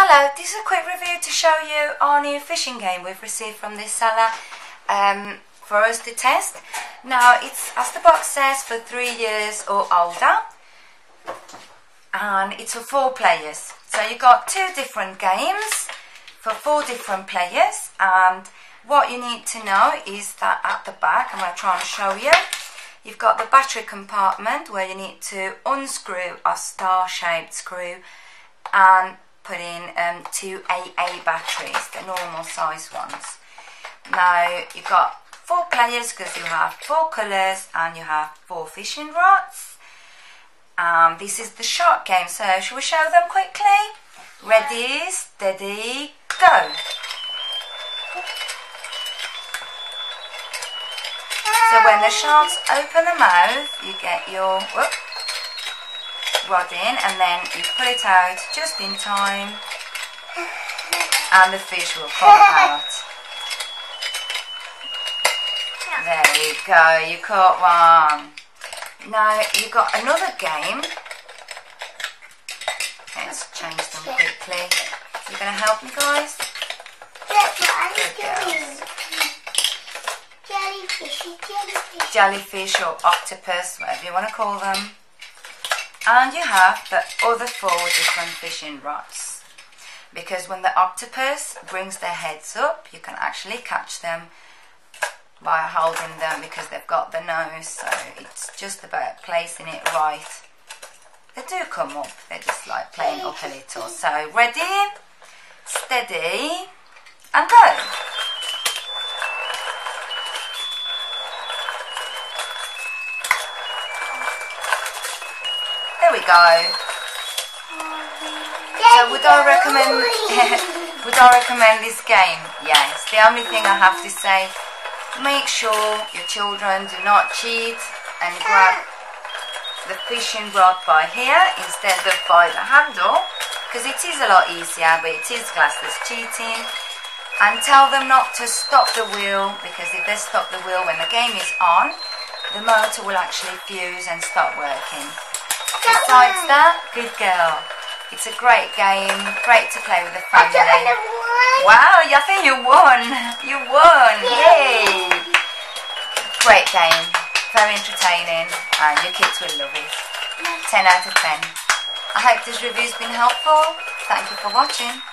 Hello, this is a quick review to show you our new fishing game we've received from this seller um, for us to test. Now, it's, as the box says, for three years or older. And it's for four players. So you've got two different games for four different players. And what you need to know is that at the back, I'm going to try and show you, you've got the battery compartment where you need to unscrew a star-shaped screw and put in um, two AA batteries, the normal size ones. Now you've got four players because you have four colours and you have four fishing rods. Um, this is the shark game, so shall we show them quickly? Ready, steady, go! So when the sharks open the mouth, you get your whoop, rod in and then you pull it out just in time and the fish will come out. There you go, you caught one. Now you've got another game. Let's change them quickly. You're gonna help me guys? Good girls. Jellyfish, jellyfish. Jellyfish or octopus, whatever you want to call them. And you have the other four different fishing rods. Because when the octopus brings their heads up, you can actually catch them by holding them because they've got the nose. So it's just about placing it right. They do come up. They're just like playing up a little. So ready, steady, and go. There we go. So would I recommend would I recommend this game? Yes. The only thing I have to say, make sure your children do not cheat and grab the fishing rod by here instead of by the handle because it is a lot easier but it is classed as cheating and tell them not to stop the wheel because if they stop the wheel when the game is on the motor will actually fuse and stop working. Besides that, good girl. It's a great game, great to play with the I don't family. Wow, I think you won. You won. Yay. Great game. Very entertaining and your kids will love it. 10 out of 10. I hope this review's been helpful. Thank you for watching.